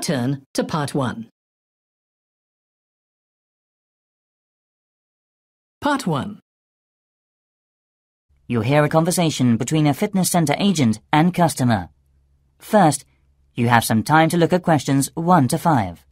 Turn to Part 1. Part 1. You'll hear a conversation between a fitness centre agent and customer. First, you have some time to look at questions 1 to 5.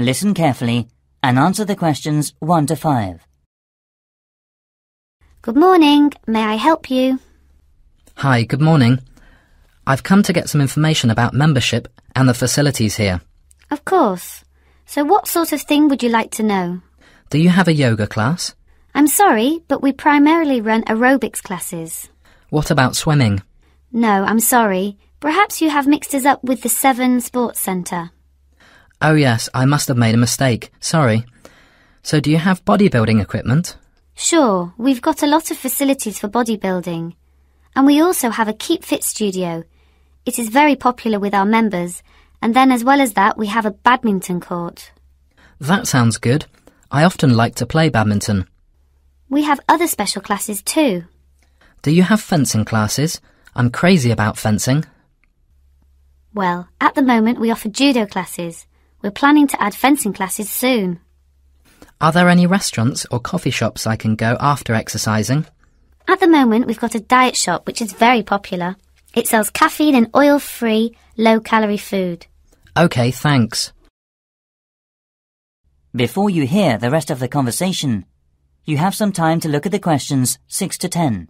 Listen carefully and answer the questions 1 to 5. Good morning. May I help you? Hi, good morning. I've come to get some information about membership and the facilities here. Of course. So what sort of thing would you like to know? Do you have a yoga class? I'm sorry, but we primarily run aerobics classes. What about swimming? No, I'm sorry. Perhaps you have mixed us up with the Seven Sports Centre. Oh yes, I must have made a mistake. Sorry. So do you have bodybuilding equipment? Sure, we've got a lot of facilities for bodybuilding. And we also have a Keep Fit studio. It is very popular with our members. And then as well as that, we have a badminton court. That sounds good. I often like to play badminton. We have other special classes too. Do you have fencing classes? I'm crazy about fencing. Well, at the moment we offer judo classes. We're planning to add fencing classes soon. Are there any restaurants or coffee shops I can go after exercising? At the moment, we've got a diet shop which is very popular. It sells caffeine and oil free, low calorie food. OK, thanks. Before you hear the rest of the conversation, you have some time to look at the questions 6 to 10.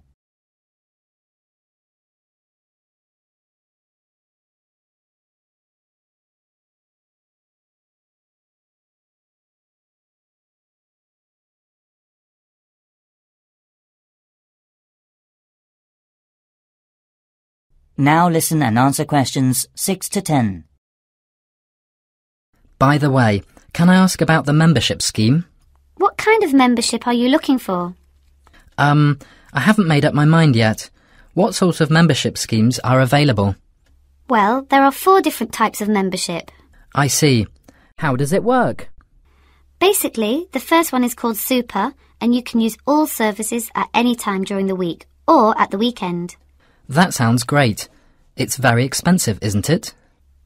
Now listen and answer questions 6 to 10. By the way, can I ask about the membership scheme? What kind of membership are you looking for? Um, I haven't made up my mind yet. What sort of membership schemes are available? Well, there are four different types of membership. I see. How does it work? Basically, the first one is called Super, and you can use all services at any time during the week or at the weekend. That sounds great. It's very expensive, isn't it?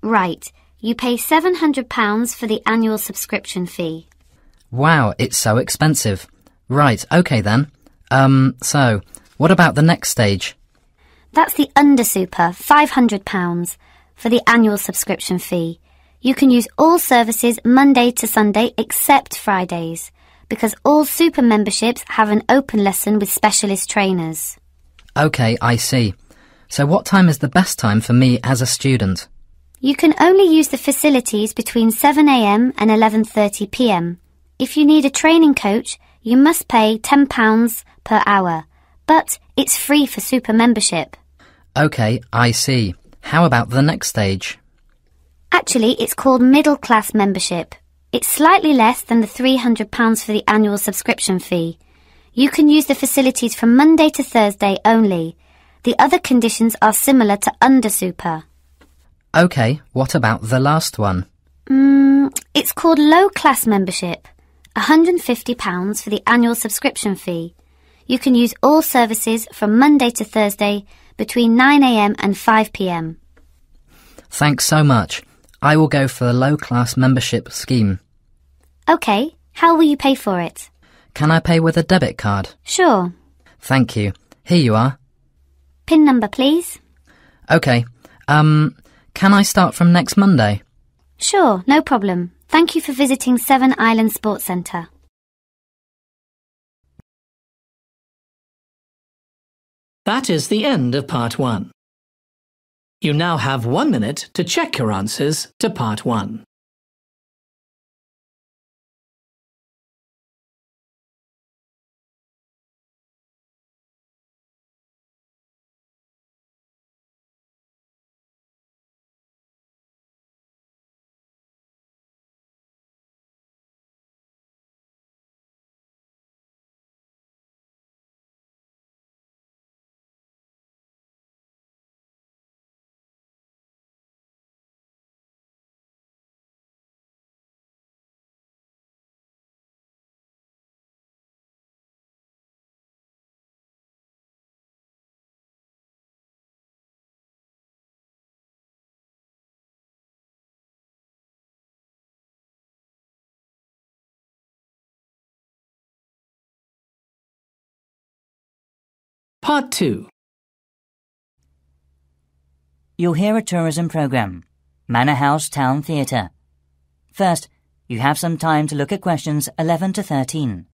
Right. You pay £700 for the annual subscription fee. Wow, it's so expensive. Right, okay then. Um, so, what about the next stage? That's the Under Super, £500 for the annual subscription fee. You can use all services Monday to Sunday except Fridays because all super memberships have an open lesson with specialist trainers. Okay, I see. So what time is the best time for me as a student? You can only use the facilities between 7am and 11.30pm. If you need a training coach, you must pay £10 per hour, but it's free for super membership. Okay, I see. How about the next stage? Actually, it's called middle class membership. It's slightly less than the £300 for the annual subscription fee. You can use the facilities from Monday to Thursday only. The other conditions are similar to under super. Okay, what about the last one? Mm, it's called low class membership. £150 for the annual subscription fee. You can use all services from Monday to Thursday between 9am and 5pm. Thanks so much. I will go for the low class membership scheme. OK, how will you pay for it? Can I pay with a debit card? Sure. Thank you. Here you are. PIN number, please. Okay. Um, can I start from next Monday? Sure, no problem. Thank you for visiting Seven Island Sports Centre. That is the end of Part 1. You now have one minute to check your answers to Part 1. Part 2. You'll hear a tourism programme. Manor House Town Theatre. First, you have some time to look at questions 11 to 13.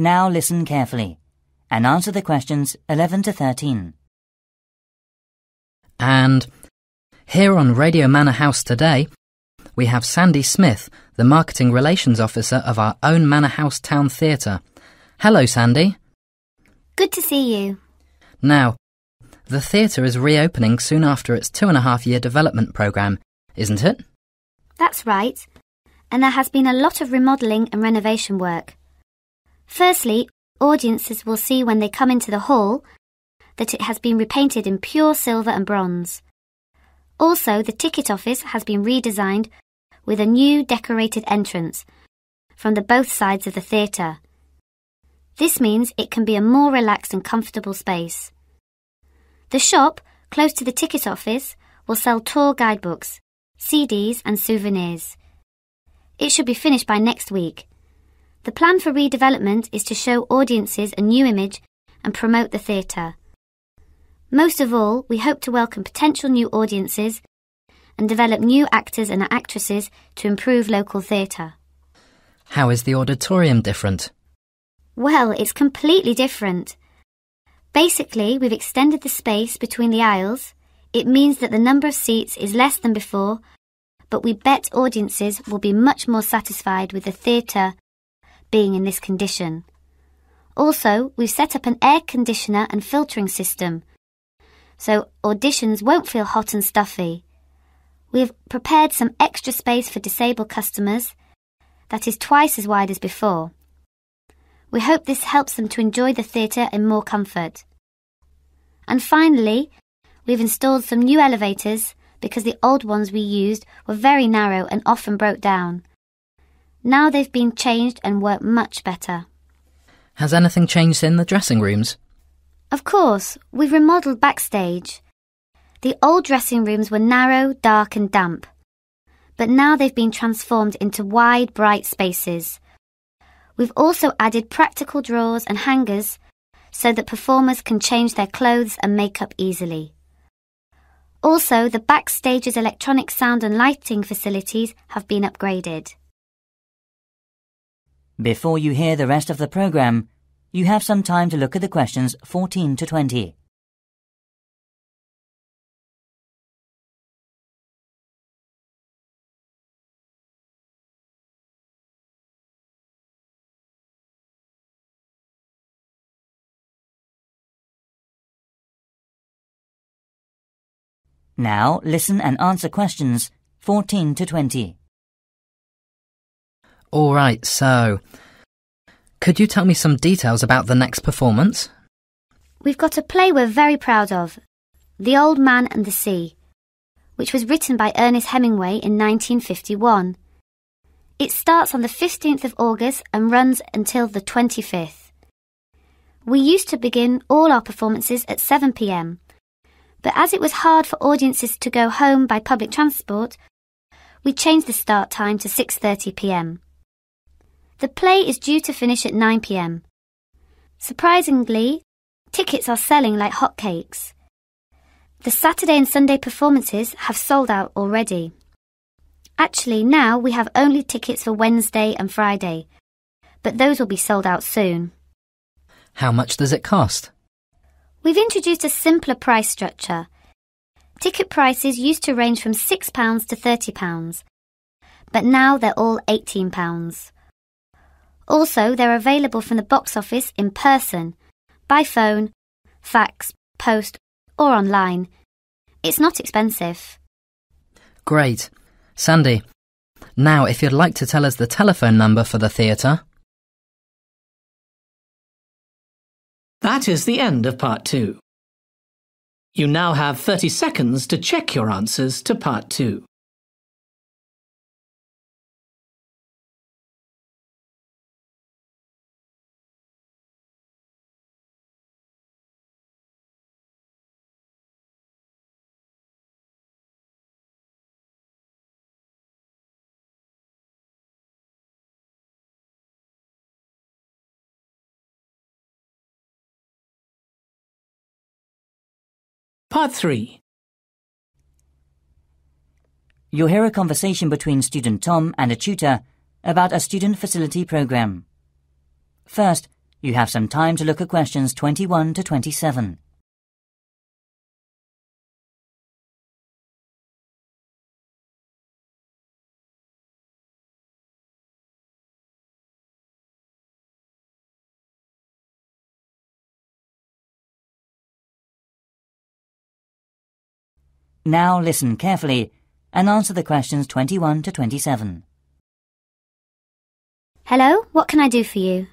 Now listen carefully and answer the questions 11 to 13. And here on Radio Manor House today, we have Sandy Smith, the Marketing Relations Officer of our own Manor House Town Theatre. Hello, Sandy. Good to see you. Now, the theatre is reopening soon after its two and a half year development programme, isn't it? That's right. And there has been a lot of remodelling and renovation work. Firstly, audiences will see when they come into the hall that it has been repainted in pure silver and bronze. Also, the ticket office has been redesigned with a new decorated entrance from the both sides of the theatre. This means it can be a more relaxed and comfortable space. The shop, close to the ticket office, will sell tour guidebooks, CDs and souvenirs. It should be finished by next week. The plan for redevelopment is to show audiences a new image and promote the theatre. Most of all, we hope to welcome potential new audiences and develop new actors and actresses to improve local theatre. How is the auditorium different? Well, it's completely different. Basically, we've extended the space between the aisles. It means that the number of seats is less than before, but we bet audiences will be much more satisfied with the theatre being in this condition. Also, we've set up an air conditioner and filtering system, so auditions won't feel hot and stuffy. We've prepared some extra space for disabled customers that is twice as wide as before. We hope this helps them to enjoy the theatre in more comfort. And finally, we've installed some new elevators because the old ones we used were very narrow and often broke down. Now they've been changed and work much better. Has anything changed in the dressing rooms? Of course, we've remodelled backstage. The old dressing rooms were narrow, dark, and damp. But now they've been transformed into wide, bright spaces. We've also added practical drawers and hangers so that performers can change their clothes and makeup easily. Also, the backstage's electronic sound and lighting facilities have been upgraded. Before you hear the rest of the programme, you have some time to look at the questions 14 to 20. Now listen and answer questions 14 to 20. All right, so. Could you tell me some details about the next performance? We've got a play we're very proud of The Old Man and the Sea, which was written by Ernest Hemingway in 1951. It starts on the 15th of August and runs until the 25th. We used to begin all our performances at 7 pm, but as it was hard for audiences to go home by public transport, we changed the start time to 6:30 pm. The play is due to finish at 9 pm. Surprisingly, tickets are selling like hotcakes. The Saturday and Sunday performances have sold out already. Actually, now we have only tickets for Wednesday and Friday, but those will be sold out soon. How much does it cost? We've introduced a simpler price structure. Ticket prices used to range from £6 to £30, but now they're all £18. Also, they're available from the box office in person, by phone, fax, post, or online. It's not expensive. Great. Sandy, now if you'd like to tell us the telephone number for the theatre. That is the end of part 2. You now have 30 seconds to check your answers to part 2. Part 3. You'll hear a conversation between student Tom and a tutor about a student facility program. First, you have some time to look at questions 21 to 27. Now listen carefully and answer the questions 21 to 27. Hello, what can I do for you?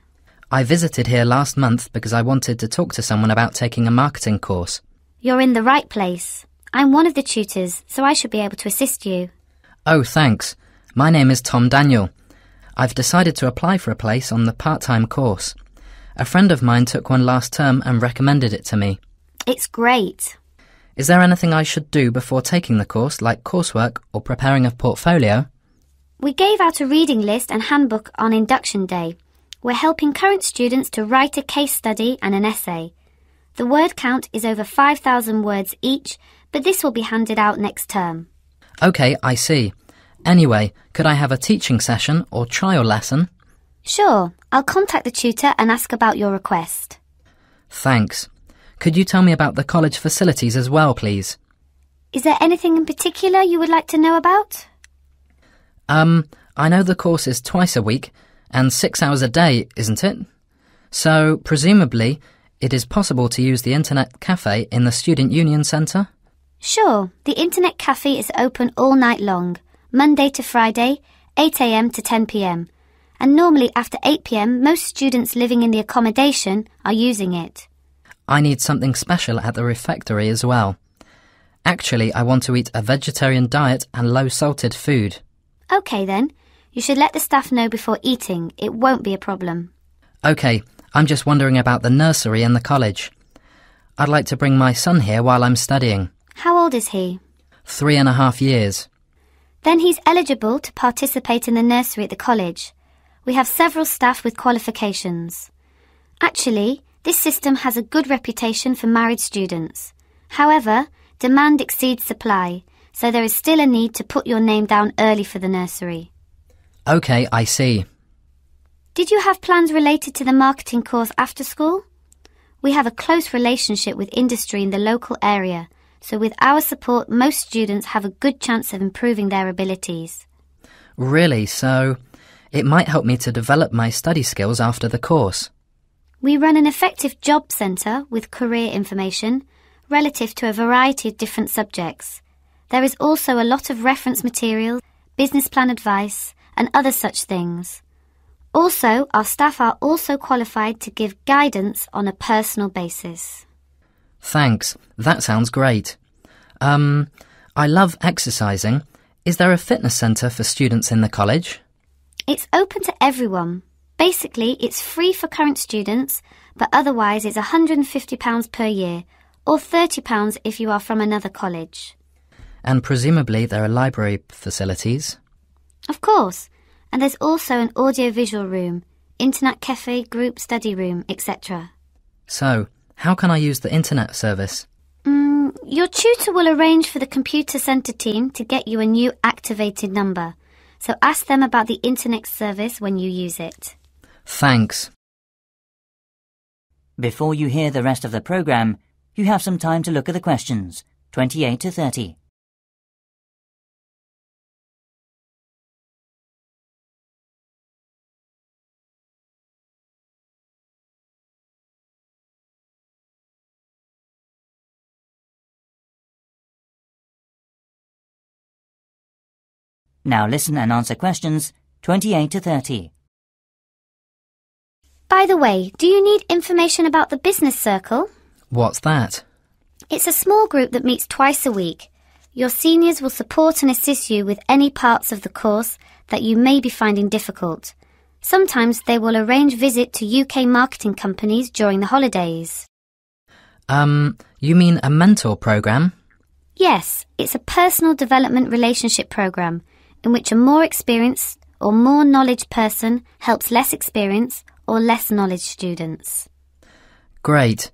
I visited here last month because I wanted to talk to someone about taking a marketing course. You're in the right place. I'm one of the tutors, so I should be able to assist you. Oh, thanks. My name is Tom Daniel. I've decided to apply for a place on the part-time course. A friend of mine took one last term and recommended it to me. It's great. Is there anything I should do before taking the course, like coursework or preparing a portfolio? We gave out a reading list and handbook on induction day. We're helping current students to write a case study and an essay. The word count is over 5,000 words each, but this will be handed out next term. OK, I see. Anyway, could I have a teaching session or trial lesson? Sure, I'll contact the tutor and ask about your request. Thanks. Could you tell me about the college facilities as well, please? Is there anything in particular you would like to know about? Um, I know the course is twice a week and six hours a day, isn't it? So, presumably, it is possible to use the Internet Cafe in the Student Union Centre? Sure, the Internet Cafe is open all night long, Monday to Friday, 8am to 10pm. And normally after 8pm, most students living in the accommodation are using it. I need something special at the refectory as well. Actually, I want to eat a vegetarian diet and low salted food. OK then, you should let the staff know before eating. It won't be a problem. OK, I'm just wondering about the nursery and the college. I'd like to bring my son here while I'm studying. How old is he? Three and a half years. Then he's eligible to participate in the nursery at the college. We have several staff with qualifications. Actually, this system has a good reputation for married students. However, demand exceeds supply, so there is still a need to put your name down early for the nursery. OK, I see. Did you have plans related to the marketing course after school? We have a close relationship with industry in the local area, so with our support, most students have a good chance of improving their abilities. Really, so it might help me to develop my study skills after the course. We run an effective job centre with career information relative to a variety of different subjects. There is also a lot of reference material, business plan advice, and other such things. Also, our staff are also qualified to give guidance on a personal basis. Thanks. That sounds great. Um, I love exercising. Is there a fitness centre for students in the college? It's open to everyone. Basically, it's free for current students, but otherwise it's £150 per year, or £30 if you are from another college. And presumably there are library facilities. Of course, and there's also an audio-visual room, internet cafe, group study room, etc. So, how can I use the internet service? Mm, your tutor will arrange for the computer centre team to get you a new activated number, so ask them about the internet service when you use it. Thanks. Before you hear the rest of the program, you have some time to look at the questions 28 to 30. Now listen and answer questions 28 to 30. By the way, do you need information about the business circle? What's that? It's a small group that meets twice a week. Your seniors will support and assist you with any parts of the course that you may be finding difficult. Sometimes they will arrange visit to UK marketing companies during the holidays. Um, you mean a mentor program? Yes, it's a personal development relationship program in which a more experienced or more knowledge person helps less experienced or less knowledge students. Great.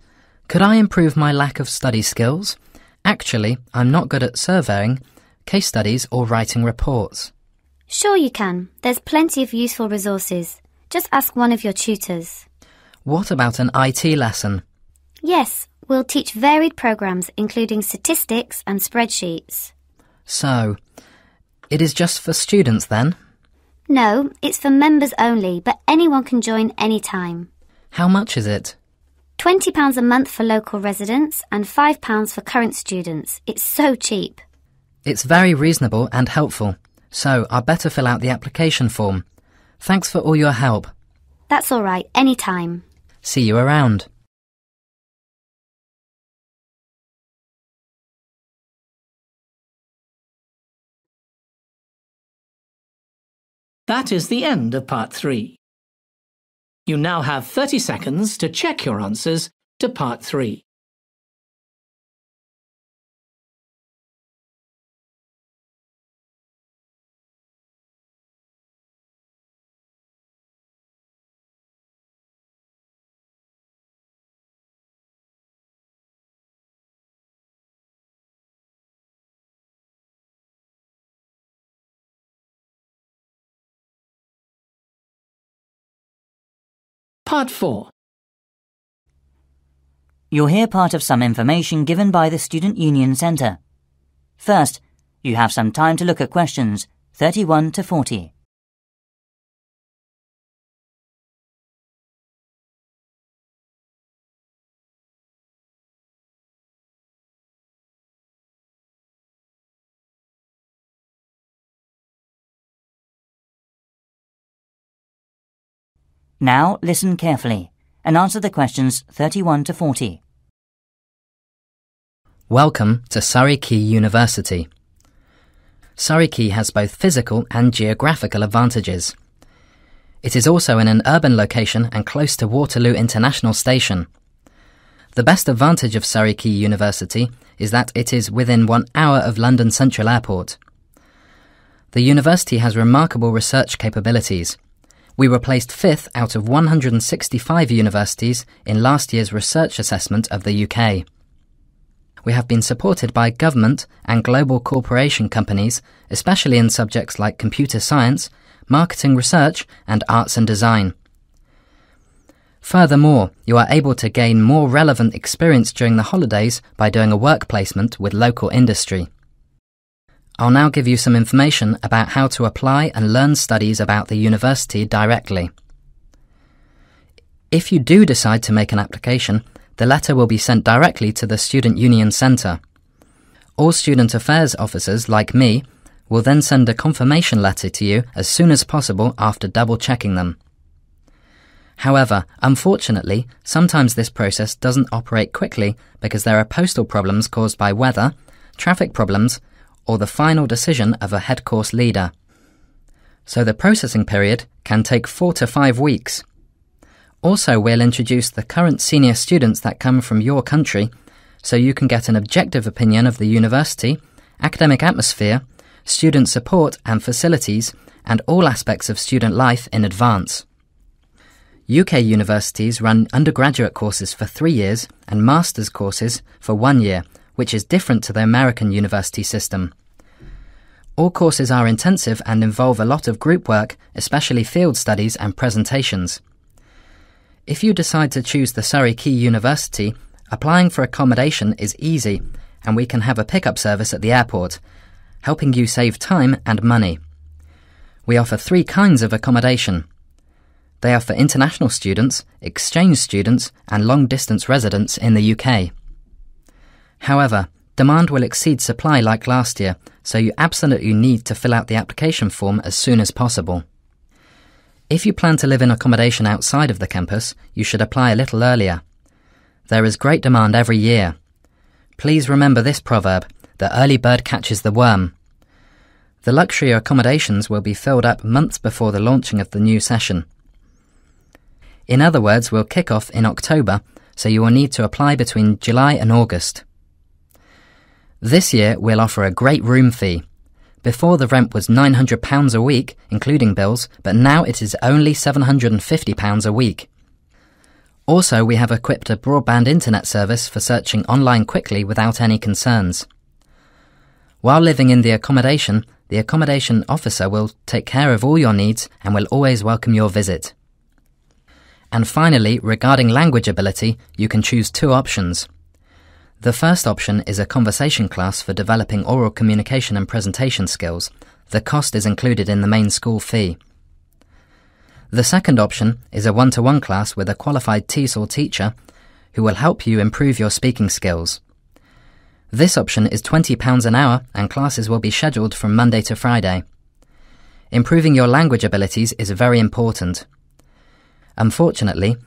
Could I improve my lack of study skills? Actually, I'm not good at surveying, case studies, or writing reports. Sure you can. There's plenty of useful resources. Just ask one of your tutors. What about an IT lesson? Yes, we'll teach varied programs including statistics and spreadsheets. So, it is just for students then? No, it's for members only, but anyone can join anytime. How much is it? £20 a month for local residents and £5 for current students. It's so cheap. It's very reasonable and helpful, so I'd better fill out the application form. Thanks for all your help. That's all right, anytime. See you around. That is the end of part three. You now have 30 seconds to check your answers to part three. Part 4. You'll hear part of some information given by the Student Union Centre. First, you have some time to look at questions 31 to 40. Now listen carefully and answer the questions 31 to 40. Welcome to Surrey Quay University. Surrey Quay has both physical and geographical advantages. It is also in an urban location and close to Waterloo International Station. The best advantage of Surrey Quay University is that it is within one hour of London Central Airport. The university has remarkable research capabilities. We were placed fifth out of 165 universities in last year's research assessment of the UK. We have been supported by government and global corporation companies, especially in subjects like computer science, marketing research, and arts and design. Furthermore, you are able to gain more relevant experience during the holidays by doing a work placement with local industry. I'll now give you some information about how to apply and learn studies about the university directly. If you do decide to make an application, the letter will be sent directly to the Student Union Centre. All student affairs officers, like me, will then send a confirmation letter to you as soon as possible after double checking them. However, unfortunately, sometimes this process doesn't operate quickly because there are postal problems caused by weather, traffic problems, or the final decision of a head course leader. So the processing period can take four to five weeks. Also, we'll introduce the current senior students that come from your country so you can get an objective opinion of the university, academic atmosphere, student support and facilities, and all aspects of student life in advance. UK universities run undergraduate courses for three years and master's courses for one year, which is different to the American university system. All courses are intensive and involve a lot of group work, especially field studies and presentations. If you decide to choose the Surrey Quay University, applying for accommodation is easy, and we can have a pickup service at the airport, helping you save time and money. We offer three kinds of accommodation. They are for international students, exchange students, and long distance residents in the UK. However, demand will exceed supply like last year, so you absolutely need to fill out the application form as soon as possible. If you plan to live in accommodation outside of the campus, you should apply a little earlier. There is great demand every year. Please remember this proverb the early bird catches the worm. The luxury accommodations will be filled up months before the launching of the new session. In other words, we'll kick off in October, so you will need to apply between July and August. This year, we'll offer a great room fee. Before the rent was £900 a week, including bills, but now it is only £750 a week. Also, we have equipped a broadband internet service for searching online quickly without any concerns. While living in the accommodation, the accommodation officer will take care of all your needs and will always welcome your visit. And finally, regarding language ability, you can choose two options. The first option is a conversation class for developing oral communication and presentation skills. The cost is included in the main school fee. The second option is a one-to-one class with a qualified TESOL teacher who will help you improve your speaking skills. This option is £20 an hour and classes will be scheduled from Monday to Friday. Improving your language abilities is very important. Unfortunately,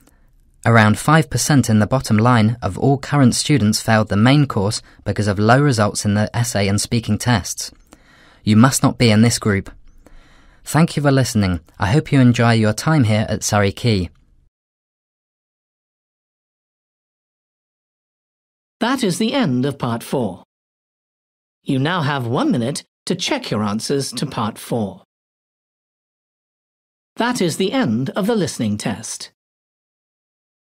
around 5% in the bottom line of all current students failed the main course because of low results in the essay and speaking tests. You must not be in this group. Thank you for listening. I hope you enjoy your time here at Surrey Quay. That is the end of part four. You now have one minute to check your answers to part four. That is the end of the listening test.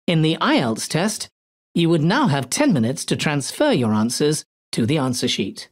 In the IELTS test, you would now have 10 minutes to transfer your answers to the answer sheet.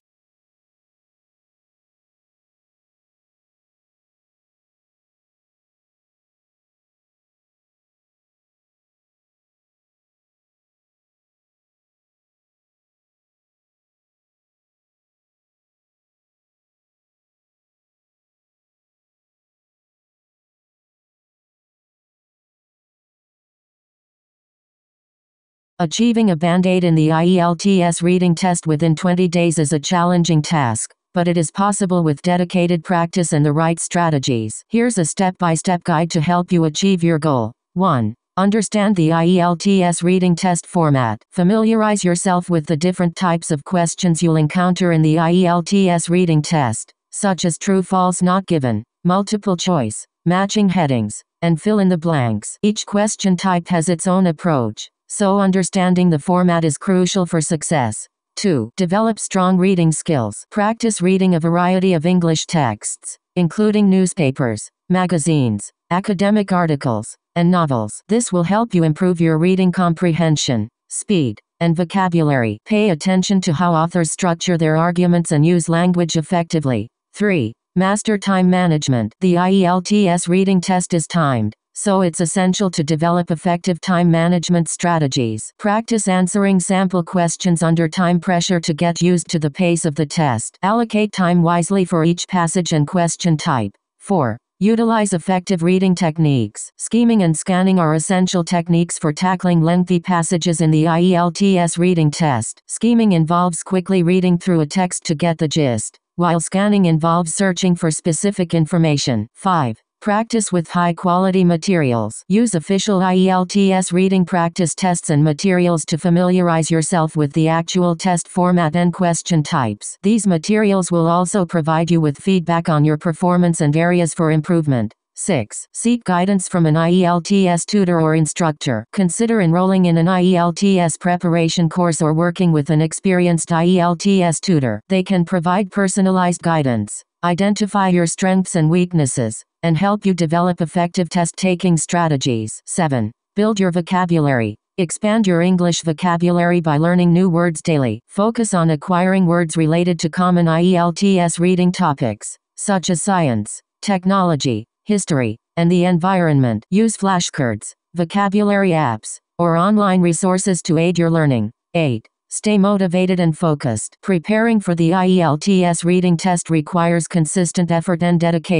Achieving a Band 8 in the IELTS reading test within 20 days is a challenging task, but it is possible with dedicated practice and the right strategies. Here's a step-by-step guide to help you achieve your goal. 1. Understand the IELTS reading test format. Familiarize yourself with the different types of questions you'll encounter in the IELTS reading test, such as true false not given, multiple choice, matching headings, and fill in the blanks. Each question type has its own approach so understanding the format is crucial for success. 2. Develop strong reading skills. Practice reading a variety of English texts, including newspapers, magazines, academic articles, and novels. This will help you improve your reading comprehension, speed, and vocabulary. Pay attention to how authors structure their arguments and use language effectively. 3. Master time management. The IELTS reading test is timed so it's essential to develop effective time management strategies. Practice answering sample questions under time pressure to get used to the pace of the test. Allocate time wisely for each passage and question type. 4. Utilize effective reading techniques. Skimming and scanning are essential techniques for tackling lengthy passages in the IELTS reading test. Skimming involves quickly reading through a text to get the gist, while scanning involves searching for specific information. 5. Practice with high quality materials. Use official IELTS reading practice tests and materials to familiarize yourself with the actual test format and question types. These materials will also provide you with feedback on your performance and areas for improvement. 6. Seek guidance from an IELTS tutor or instructor. Consider enrolling in an IELTS preparation course or working with an experienced IELTS tutor. They can provide personalized guidance, identify your strengths and weaknesses, and help you develop effective test taking strategies. 7. Build your vocabulary. Expand your English vocabulary by learning new words daily. Focus on acquiring words related to common IELTS reading topics, such as science, technology, history, and the environment. Use flashcards, vocabulary apps, or online resources to aid your learning. 8. Stay motivated and focused. Preparing for the IELTS reading test requires consistent effort and dedication.